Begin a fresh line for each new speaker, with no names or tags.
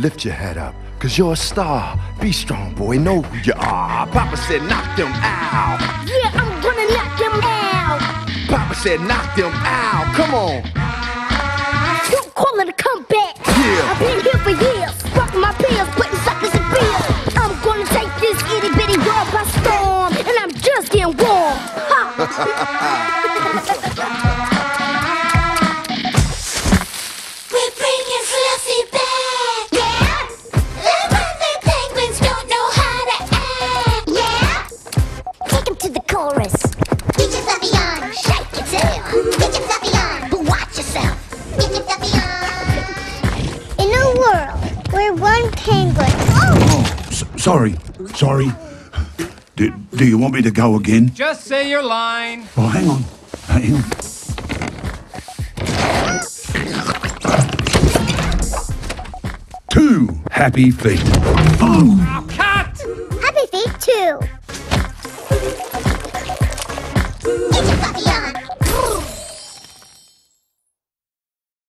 lift your head up, cause you're a star. Be strong, boy, know who you are. Papa said, knock them out.
Yeah, I'm gonna knock them out.
Papa said, knock them out. Come on.
Don't call it a comeback.
Yeah.
I've been here for years, rocking my pills, putting suckers in beers. I'm gonna take this itty bitty world by storm, and I'm just getting warm.
We're to
the chorus.
Get your Fluffy on.
Shake your tail.
Get your Fluffy on.
But watch yourself.
Get your Fluffy on.
In a world where one penguin. Oh!
Oh, sorry, sorry. Do, do you want me to go again?
Just say your line.
Oh, hang on, hang on. Two happy feet.
Oh, it's
a puppy on.